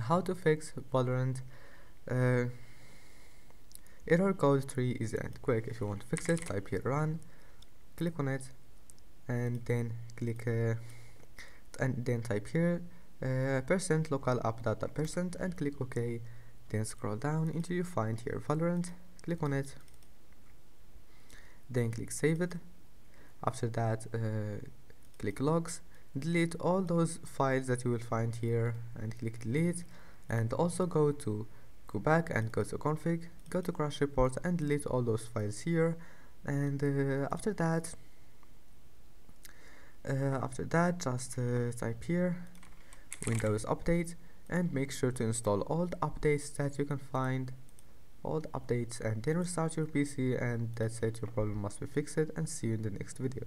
how to fix Valorant uh, error code 3 is end. Quick if you want to fix it type here run click on it and then click uh, and then type here uh, percent local app data percent and click ok then scroll down until you find here Valorant click on it then click save it. After that uh, click logs delete all those files that you will find here and click delete. And also go to go back and go to config go to crash report and delete all those files here. And uh, after that uh, after that just uh, type here windows update and make sure to install all the updates that you can find. All the updates and then restart your PC and that's it. Your problem must be fixed and see you in the next video